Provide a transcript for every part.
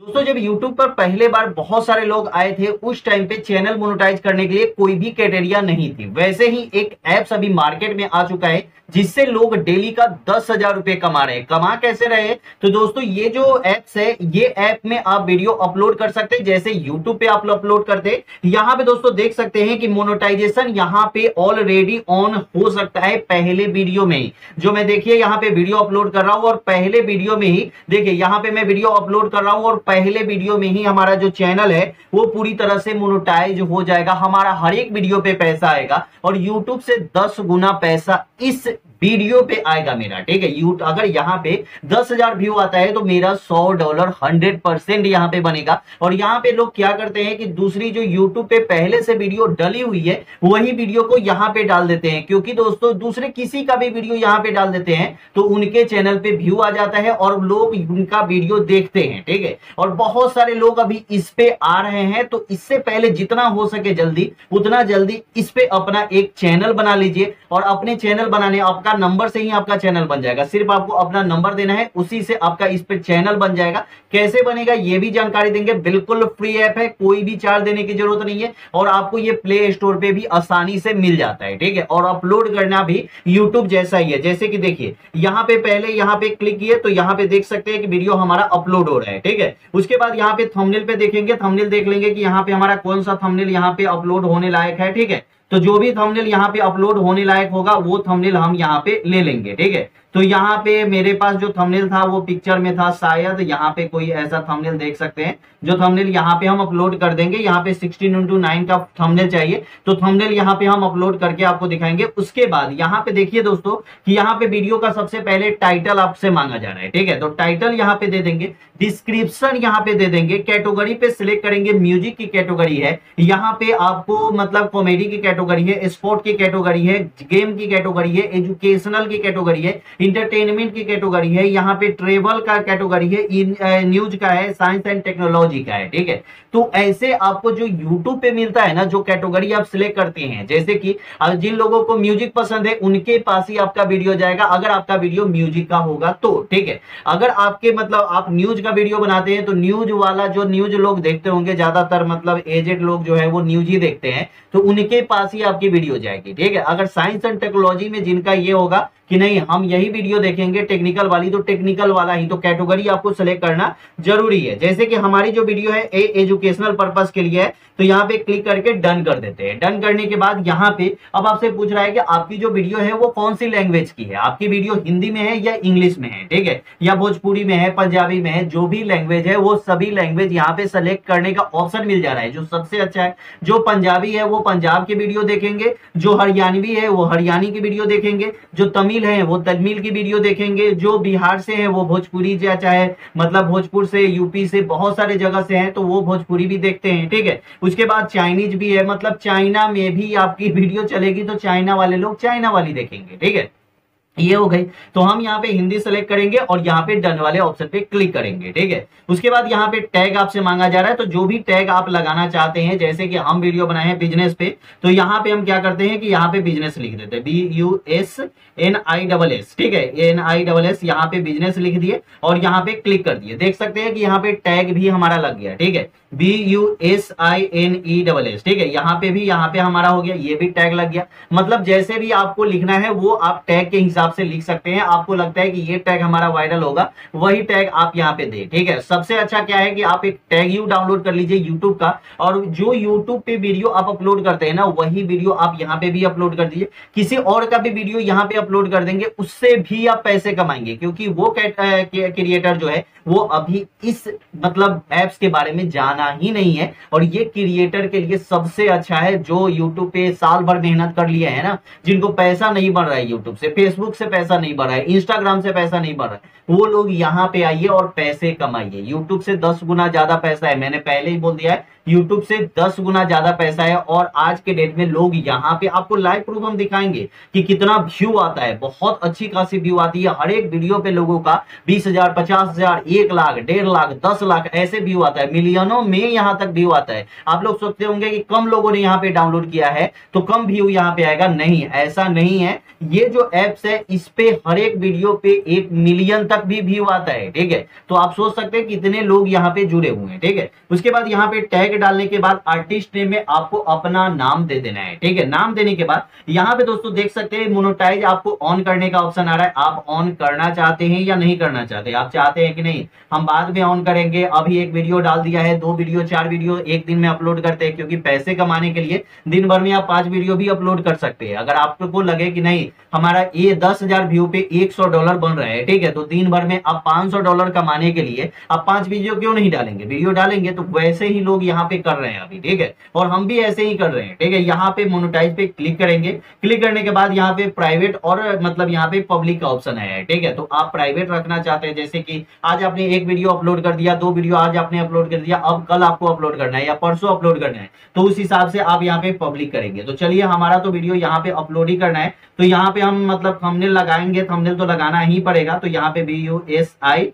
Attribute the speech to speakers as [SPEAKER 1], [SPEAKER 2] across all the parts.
[SPEAKER 1] दोस्तों, जब YouTube पर पहले बार बहुत सारे लोग आए थे, उस टाइम पे चैनल मोनोटाइज करने के लिए कोई भी क्राइटेरिया नहीं थी। वैसे ही एक ऐप्स अभी मार्केट में आ चुका है जिससे लोग डेली का दस हज़ार रुपए कमा रहे हैं। कमा कैसे रहे तो दोस्तों, ये जो एप्स है, ये ऐप में आप वीडियो अपलोड कर सकते हैं। जैसे यूट्यूब पे आप अपलोड करते यहाँ पे दोस्तों देख सकते हैं कि मोनोटाइजेशन यहाँ पे ऑलरेडी ऑन हो सकता है पहले वीडियो में ही। जो मैं देखिए, यहाँ पे वीडियो अपलोड कर रहा हूँ और पहले वीडियो में ही, देखिए, यहाँ पे मैं वीडियो अपलोड कर रहा हूँ और पहले वीडियो में ही हमारा जो चैनल है, वो पूरी तरह से मोनोटाइज हो जाएगा। हमारा हर एक वीडियो पे पैसा आएगा और यूट्यूब से दस गुना पैसा इस वीडियो पे आएगा मेरा, ठीक है? यू अगर यहाँ पे दस हज़ार व्यू आता है तो मेरा सौ डॉलर हंड्रेड परसेंट यहाँ पे बनेगा। और यहाँ पे लोग क्या करते हैं कि दूसरी जो यूट्यूब पे पहले से वीडियो डली हुई है, वही वीडियो को यहाँ पे डाल देते हैं। क्योंकि दोस्तों, दूसरे किसी का भी वीडियो यहाँ पे डाल देते हैं तो उनके चैनल पे व्यू आ जाता है और लोग उनका वीडियो देखते हैं, ठीक है? और बहुत सारे लोग अभी इस पे आ रहे हैं तो इससे पहले जितना हो सके जल्दी, उतना जल्दी इस पे अपना एक चैनल बना लीजिए। और अपने चैनल बनाने आपका नंबर से ही आपका चैनल बन जाएगा। सिर्फ़ आपको अपना नंबर देना है, उसी से आपका इस पे चैनल बन जाएगा। कैसे बनेगा, ये भी जानकारी देंगे। बिल्कुल फ्री ऐप है, कोई भी चार्ज देने की ज़रूरत नहीं है और आपको ये प्ले स्टोर पे भी आसानी से मिल जाता है, ठीक है? और अपलोड करना भी यूट्यूब जैसा ही है। जैसे कि देखिए, यहाँ पे पहले यहाँ पे क्लिक किए तो यहाँ पे देख सकते हैं कि वीडियो हमारा अपलोड हो रहा है, ठीक है? उसके बाद यहाँ पे थंबनेल पे देखेंगे थंबनेल देख लेंगे कि यहाँ पे हमारा कौन सा थंबनेल यहाँ पे अपलोड होने लायक है, ठीक है? तो जो भी थंबनेल यहाँ पे अपलोड होने लायक होगा, वो थंबनेल हम यहाँ पे ले लेंगे, ठीक है? तो यहाँ पे मेरे पास जो थंबनेल था वो पिक्चर में था शायद यहाँ पे कोई ऐसा थंबनेल देख सकते हैं जो थंबनेल यहाँ पे हम अपलोड कर देंगे यहाँ पे 16 इंटू नाइन का थंबनेल चाहिए तो थंबनेल यहाँ पे हम अपलोड करके आपको दिखाएँगे उसके बाद यहाँ पे देखिए दोस्तों कि यहाँ पे वीडियो का सबसे पहले टाइटल आपसे मांगा जा रहा है ठीक है तो टाइटल यहाँ पे दे देंगे डिस्क्रिप्शन यहाँ पे दे देंगे कैटेगरी पे सिलेक्ट करेंगे म्यूज़िक की कैटेगरी है यहाँ पे आपको मतलब कॉमेडी की कैटेगरी है स्पोर्ट की कैटेगरी है गेम की कैटेगरी है एजुकेशनल की कैटेगरी है इंटरटेनमेंट की कैटेगरी है, यहाँ पे ट्रेवल का कैटेगरी है न्यूज़ का है साइंस एंड टेक्नोलॉजी का है, ठीक है? तो ऐसे आपको जो यूट्यूब पे मिलता है ना, जो कैटेगरी आप सिलेक्ट करते हैं, जैसे कि जिन लोगों को म्यूज़िक पसंद है, उनके पास ही आपका वीडियो जाएगा, अगर आपका वीडियो म्यूज़िक का होगा तो ठीक है? अगर आपके मतलब आप न्यूज़ का वीडियो बनाते हैं तो न्यूज़ वाला जो न्यूज़ लोग देखते होंगे, ज़्यादातर मतलब एजेड लोग जो है, वो न्यूज़ ही देखते हैं तो उनके पास ही आपकी वीडियो जाएगी, ठीक है? अगर साइंस एंड टेक्नोलॉजी में जिनका ये होगा कि नहीं, हम यही वीडियो देखेंगे टेक्निकल वाली तो टेक्निकल वाला ही तो कैटेगरी आपको सेलेक्ट करना ज़रूरी है। जैसे कि हमारी जो वीडियो है ए एजुकेशनल पर्पज के लिए है तो यहाँ पे क्लिक करके डन कर देते हैं। डन करने के बाद यहाँ पे अब आपसे पूछ रहा है कि आपकी जो वीडियो है, वो कौन सी लैंग्वेज की है? आपकी वीडियो हिंदी में है या इंग्लिश में है? ठीक है? या भोजपुरी में है, पंजाबी में है, जो भी लैंग्वेज है, वो सभी लैंग्वेज यहाँ पे सेलेक्ट करने का ऑप्शन मिल जा रहा है। जो सबसे अच्छा है, जो पंजाबी है, वो पंजाब की वीडियो देखेंगे, जो हरियाणवी है, वो हरियाणी की वीडियो देखेंगे, जो तमिल है, वो तमिल की वीडियो देखेंगे, जो बिहार से है, वो भोजपुरी या चाहे मतलब भोजपुर से यूपी से, बहुत सारे जगह से है तो वो भोजपुरी भी देखते हैं, ठीक है? उसके बाद चाइनीज़ भी है मतलब चाइना में भी आपकी वीडियो चलेगी तो चाइना वाले लोग चाइना वाली देखेंगे, ठीक है? ये हो गई। तो हम यहाँ पे हिंदी सेलेक्ट करेंगे और यहाँ पे डन वाले ऑप्शन पे क्लिक करेंगे, ठीक है? उसके बाद यहाँ पे टैग आपसे मांगा जा रहा है तो जो भी टैग आप लगाना चाहते हैं, जैसे कि हम वीडियो बनाए हैं बिज़नेस पे तो यहाँ पे हम क्या करते हैं कि यहाँ पे बिज़नेस लिख देते हैं। B U S N I double S ठीक है? एन आई डबल एस यहाँ पे बिज़नेस लिख दिए और यहाँ पे क्लिक कर दिए। देख सकते हैं कि यहाँ पे टैग भी हमारा लग गया, ठीक है? B U S I N E double S ठीक है? यहाँ पे भी, यहाँ पे हमारा हो गया, ये भी टैग लग गया। मतलब जैसे भी आपको लिखना है, वो आप टैग के हिसाब से लिख सकते हैं। आपको लगता है कि ये टैग हमारा वायरल होगा, वही टैग आप यहाँ पे दे, ठीक है? सबसे अच्छा क्या है कि आप एक टैग यू डाउनलोड कर लीजिए यूट्यूब का, और जो यूट्यूब पे वीडियो आप अपलोड करते हैं ना, वही वीडियो आप यहाँ पे भी अपलोड कर दीजिए। किसी और का भी वीडियो यहाँ पे अपलोड कर देंगे, उससे भी आप पैसे कमाएँगे, क्योंकि वो क्रिएटर जो है, वो अभी इस मतलब एप्स के बारे में जाना ही नहीं है। और ये क्रिएटर के लिए सबसे अच्छा है जो यूट्यूब पे साल भर मेहनत कर लिए है ना, जिनको पैसा नहीं बढ़ रहा है यूट्यूब से फेसबुक से पैसा नहीं बढ़ रहा है इंस्टाग्राम से पैसा नहीं बढ़ रहा है, वो लोग यहाँ पे आइए और पैसे कमाइए। यूट्यूब से दस गुना ज़्यादा पैसा है, मैंने पहले ही बोल दिया है यूट्यूब से दस गुना ज़्यादा पैसा है और आज के डेट में लोग यहाँ पे आपको लाइव प्रूफ हम दिखाएँगे कि कितना व्यू आता है। बहुत अच्छी खासी व्यू आती है। हर एक वीडियो पे लोगों का बीस हज़ार, पचास हज़ार, एक लाख, डेढ़ लाख, दस लाख ऐसे व्यू आता है। मिलियनों में यहाँ तक व्यू आता है। आप लोग सोचते होंगे कि कम लोगों ने यहाँ पे डाउनलोड किया है तो कम व्यू यहाँ पे आएगा। नहीं, ऐसा नहीं है। ये जो एप्स है, इस पे हर एक वीडियो पे एक मिलियन तक भी व्यू आता है, ठीक है? तो आप सोच सकते हैं कितने लोग यहाँ पे जुड़े हुए हैं, ठीक है? उसके बाद यहाँ पे टैग डालने के बाद आर्टिस्ट नेम में आपको अपना नाम दे देना है, ठीक है? नाम देने के बाद, यहाँ पे दोस्तों देख सकते हैं मोनोटाइज आपको ऑन करने का ऑप्शन आ रहा है। आप ऑन करना चाहते हैं या नहीं करना चाहते? आप चाहते हैं कि नहीं? हम बाद में ऑन करेंगे। अभी एक वीडियो डाल दिया है, दो वीडियो चार वीडियो एक दिन में अपलोड करते हैं, क्योंकि पैसे कमाने के लिए दिन भर में आप पाँच वीडियो भी अपलोड कर सकते हैं। अगर आपको लगे कि नहीं, हमारा ये दस व्यू पे एक सौ डॉलर बन रहा है, ठीक है? तो दिन भर में आप पाँच डॉलर कमाने के लिए, आप पाँच वीडियो क्यों नहीं डालेंगे? वीडियो डालेंगे तो वैसे ही लोग यहाँ पे कर रहे हैं अभी, ठीक है? और हम भी ऐसे ही कर रहे हैं, ठीक है? यहाँ पे मोनोटाइज पे क्लिक करेंगे। क्लिक करने के बाद यहाँ पे प्राइवेट और मतलब यहाँ पे पब्लिक का ऑप्शन है, ठीक है? तो आप प्राइवेट रखना चाहते हैं, जैसे कि आज आपने एक वीडियो अपलोड कर दिया, दो वीडियो आज आपने अपलोड कर दिया, अब कल आपको अपलोड करना है या परसों अपलोड करना है तो उस हिसाब से आप यहाँ पे पब्लिक करेंगे। तो चलिए, हमारा तो वीडियो यहाँ पे अपलोड ही करना है। तो यहाँ पे हम मतलब थंबनेल लगाएँगे थंबनेल तो लगाना ही पड़ेगा तो यहाँ पे बी यू एस आई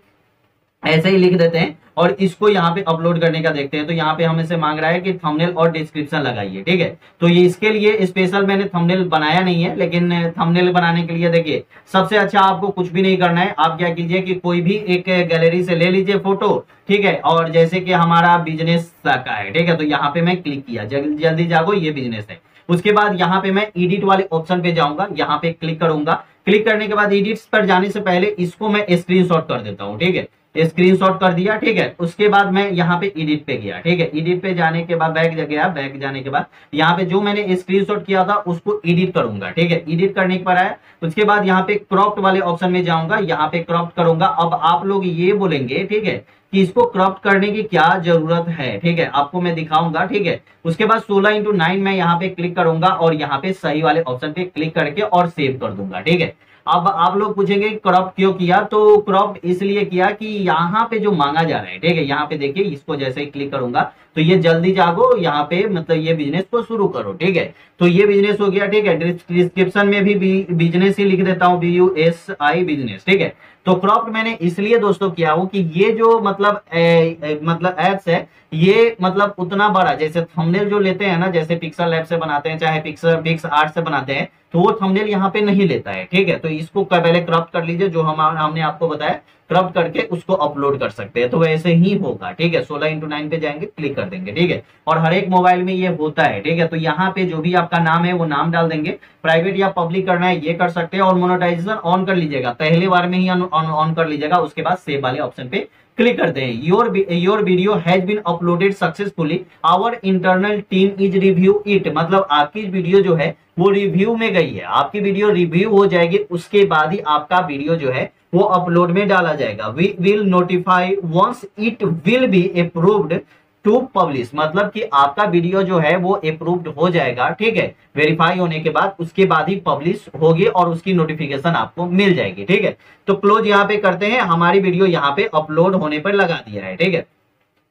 [SPEAKER 1] ऐसे ही लिख देते हैं और इसको यहाँ पे अपलोड करने का देखते हैं। तो यहाँ पे हमें से मांग रहा है कि थंबनेल और डिस्क्रिप्शन लगाइए, ठीक है? तो ये इसके लिए स्पेशल मैंने थंबनेल बनाया नहीं है, लेकिन थंबनेल बनाने के लिए देखिए, सबसे अच्छा आपको कुछ भी नहीं करना है। आप क्या कीजिए कि कोई भी एक गैलरी से ले लीजिए फ़ोटो ठीक है? और जैसे कि हमारा बिज़नेस का है, ठीक है? तो यहाँ पे मैं क्लिक किया। जल्दी जागो, ये बिज़नेस है। उसके बाद यहाँ पे मैं एडिट वाले ऑप्शन पे जाऊँगा, यहाँ पे क्लिक करूँगा। क्लिक करने के बाद एडिट्स पर जाने से पहले इसको मैं स्क्रीनशॉट कर देता हूँ, ठीक है? स्क्रीनशॉट कर दिया, ठीक है? उसके बाद मैं यहाँ पे एडिट पे गया, ठीक है? एडिट पे जाने के बाद बैक गया बैक जाने के बाद, यहाँ पे जो मैंने स्क्रीनशॉट किया था, उसको एडिट करूँगा, ठीक है? एडिट करने पर आया, उसके बाद यहाँ पे क्रॉप्ट वाले ऑप्शन में जाऊँगा, यहाँ पे क्रॉप्ट करूँगा। अब आप लोग ये बोलेंगे, ठीक है, कि इसको क्रॉप करने की क्या ज़रूरत है, ठीक है? आपको मैं दिखाऊँगा, ठीक है? उसके बाद 16 इंटू नाइन मैं यहाँ पे क्लिक करूँगा और यहाँ पे सही वाले ऑप्शन पे क्लिक करके और सेव कर दूँगा, ठीक है? अब आप लोग पूछेंगे क्रॉप क्यों किया? तो क्रॉप इसलिए किया कि यहाँ पे जो मांगा जा रहा है, ठीक है? यहाँ पे देखिए, इसको जैसे ही क्लिक करूँगा तो ये जल्दी जागो यहाँ पे मतलब ये बिज़नेस को शुरू करो ठीक है? तो ये बिज़नेस हो गया ठीक है? डिस्क्रिप्शन में भी बिज़नेस ही लिख देता हूँ B U S I business ठीक है? तो क्रॉप मैंने इसलिए दोस्तों किया हूँ कि ये जो मतलब ए, ए, मतलब एप्स है ये मतलब उतना बड़ा जैसे थंबनेल जो लेते हैं ना जैसे पिक्सल ऐप से बनाते हैं चाहे पिक्सल पिक्स आर्ट से बनाते हैं तो वो थंबनेल यहाँ पे नहीं लेता है ठीक है? तो इसको पहले क्रॉप कर लीजिए जो हम हमने आपको बताया क्रॉप करके उसको अपलोड कर सकते हैं। तो वैसे ही होगा, ठीक है? सोलह इंटू नाइन पे जाएँगे क्लिक कर देंगे, ठीक है? और हर एक मोबाइल में ये होता है, ठीक है? तो यहाँ पे जो भी आपका नाम है, वो नाम डाल देंगे। प्राइवेट या पब्लिक करना है, ये कर सकते हैं। और मोनोटाइजेशन ऑन कर लीजिएगा। पहले बार में ही ऑन कर लीजिएगा, उसके बाद सेव वाले ऑप्शन पे क्लिक करते हैं your your video has been uploaded successfully our internal team is review it मतलब आपकी वीडियो जो है, वो रिव्यू में गई है। आपकी वीडियो रिव्यू हो जाएगी, उसके बाद ही आपका वीडियो जो है, वो अपलोड में डाला जाएगा। We will notify once it will be approved to publish मतलब कि आपका वीडियो जो है वो अप्रूव्ड हो जाएगा, ठीक है? वेरीफाई होने के बाद, उसके बाद ही पब्लिश होगी और उसकी नोटिफिकेशन आपको मिल जाएगी, ठीक है? तो क्लोज यहाँ पे करते हैं, हमारी वीडियो यहाँ पे अपलोड होने पर लगा दिया है, ठीक है?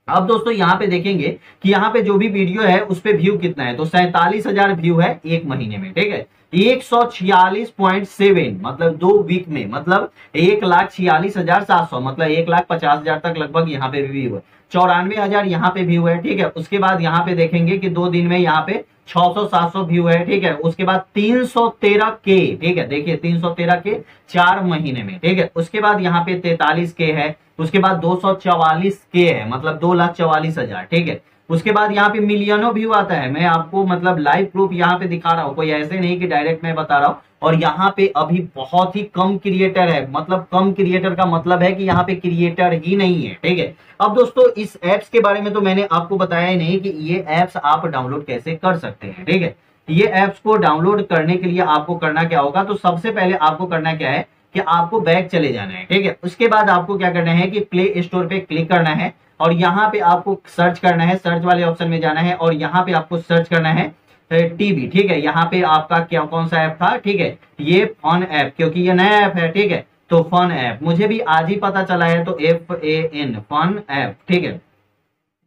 [SPEAKER 1] अब दोस्तों, यहाँ पे देखेंगे कि यहाँ पे जो भी वीडियो है, उस पर व्यू कितना है? तो सैतालीस हज़ार व्यू है एक महीने में, ठीक है? एक सौ छियालीस पॉइंट सेवन मतलब दो वीक में मतलब एक लाख छियालीस हज़ार सात सौ मतलब एक लाख पचास हज़ार तक लगभग यहाँ पे व्यू है। चौरानवे हज़ार यहाँ पे व्यू है, ठीक है? उसके बाद यहाँ पे देखेंगे कि दो दिन में यहाँ पे 600 700 व्यू है, ठीक है? उसके बाद 313 के ठीक है? देखिए 313 के चार महीने में, ठीक है? उसके बाद यहाँ पे 43 के है, उसके बाद 244 के है मतलब दो लाख चौवालीस हज़ार, ठीक है? उसके बाद यहाँ पे मिलियनों व्यू आता है। मैं आपको मतलब लाइव प्रूफ यहाँ पे दिखा रहा हूँ, कोई ऐसे नहीं कि डायरेक्ट मैं बता रहा हूँ। और यहाँ पे अभी बहुत ही कम क्रिएटर है। मतलब कम क्रिएटर का मतलब है कि यहाँ पे क्रिएटर ही नहीं है, ठीक है? अब दोस्तों, इस एप्स के बारे में तो मैंने आपको बताया ही नहीं कि ये एप्स आप डाउनलोड कैसे कर सकते हैं, ठीक है? ये एप्स को डाउनलोड करने के लिए आपको करना क्या होगा? तो सबसे पहले आपको करना क्या है कि आपको बैग चले जाना है, ठीक है? उसके बाद आपको क्या करना है कि प्ले स्टोर पे क्लिक करना है और यहाँ पे आपको सर्च करना है। सर्च वाले ऑप्शन में जाना है और यहाँ पे आपको सर्च करना है। टीवी ठीक है? यहाँ पे आपका क्या, कौन सा ऐप था? ठीक है, ये फ़ोन ऐप क्योंकि ये नया ऐप है, ठीक है? तो फन ऐप मुझे भी आज ही पता चला है तो F A N fun app ठीक है?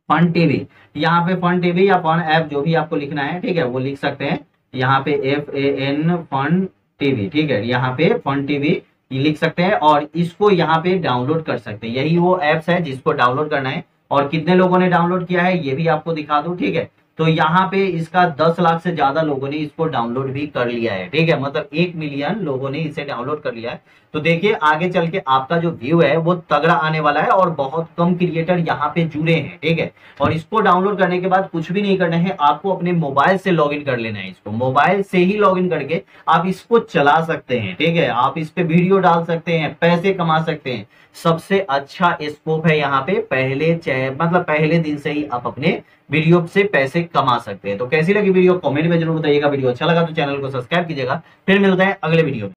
[SPEAKER 1] फन टीवी यहाँ पे फन टीवी या फन ऐप जो भी आपको लिखना है, ठीक है, वो लिख सकते हैं। यहाँ पे F A N fun TV ठीक है? यहाँ पे फन टीवी लिख सकते हैं और इसको यहाँ पे डाउनलोड कर सकते हैं। यही वो एप्स है जिसको डाउनलोड करना है। और कितने लोगों ने डाउनलोड किया है, ये भी आपको दिखा दू, ठीक है? तो यहाँ पे इसका 10 लाख से ज़्यादा लोगों ने इसको डाउनलोड भी कर लिया है। ठीक है? मतलब एक मिलियन लोगों ने इसे डाउनलोड कर लिया है। तो देखिए, आगे चल के आपका जो व्यू है, वो तगड़ा आने वाला है और बहुत कम क्रिएटर यहाँ पे जुड़े हैं, ठीक है? और इसको डाउनलोड करने के बाद कुछ भी नहीं करना है, आपको अपने मोबाइल से लॉग कर लेना है इसको। मोबाइल से ही लॉग करके आप इसको चला सकते हैं, ठीक है? आप इस पे वीडियो डाल सकते हैं, पैसे कमा सकते हैं। सबसे अच्छा स्कोप है यहाँ पे, पहले मतलब पहले दिन से ही आप अपने वीडियो से पैसे कमा सकते हैं। तो कैसी लगी वीडियो कमेंट में ज़रूर बताइएगा वीडियो। अच्छा लगा तो चैनल को सब्सक्राइब कीजिएगा। फिर मिलते हैं अगले वीडियो में।